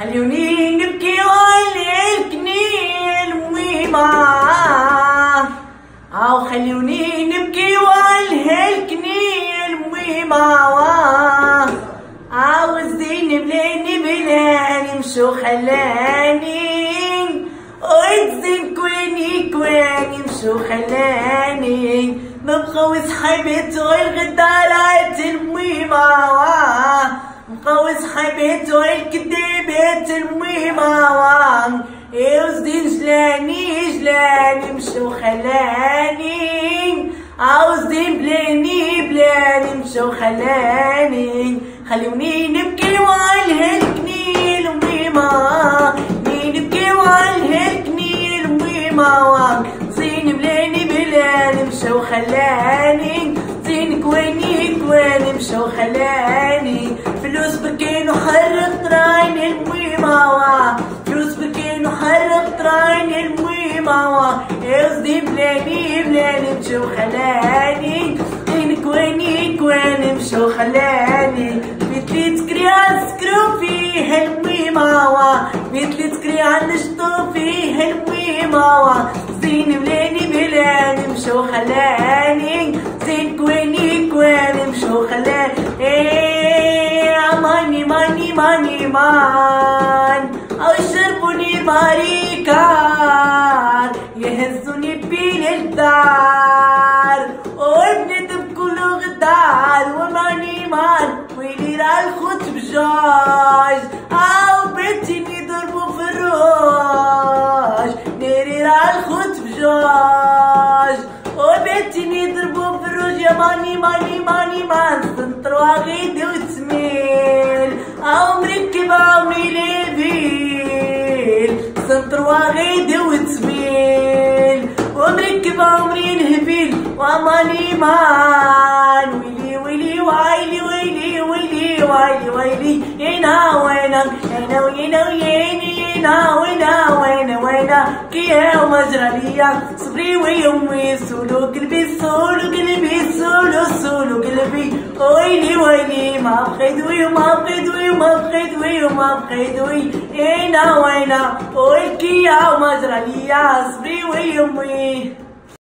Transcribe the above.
خلوني نبكي والهلكني الميمة أو خلوني نبكي والهلكني الميمة عاوز زين بلاني بلاني مشو خلاني وتزين كواني كواني مشو خلاني نبقى وصحابته الغدالات الميمة نبقى وصحابته الكدابات الميمة يوزدين جلاني جلاني مشو خلاني عاوزين بلاني بلاني مشو خلاني خلوني نبكي والهلكني الميمة نبكي والهلكني الميمة زين بلاني بلاني مشو خلاني زين كواني كواني مشو خلاني طراين الميمة يزدي بلاني بلاني مشو خلاني كواني كواني مشو خلاني مثلي تكري عسكرو فيه الميمة مثلي تكري نشطو فيه الميمة زين بلاني بلاني مشو خلاني زين كواني كواني مشو خلاني إيه ماني ماني ماني مان أو يشربوني ماريكار الخوت بجاج أو بنتي يضربوا في الراج الخوت بجاج وبنتي يضربوا في الروج يا ماني ماني ماني مان سنطروا غيدي وتميل أو مركبة عمري ليفيل سنطروا غيدي وتميل ومركبة عمري الهبيل وماني مان وينا هنا وينا ويني هنا وينا وينا وينا كيا ومجرالية صبري ويومي سولو قلبي سولو قلبي سولو سولو قلبي ويلي ويلي ما بقيت وي ما بقيت وي ما بقيت وي ما بقيت وي هنا وينا ويلي كيا ومجرالية صبري ويومي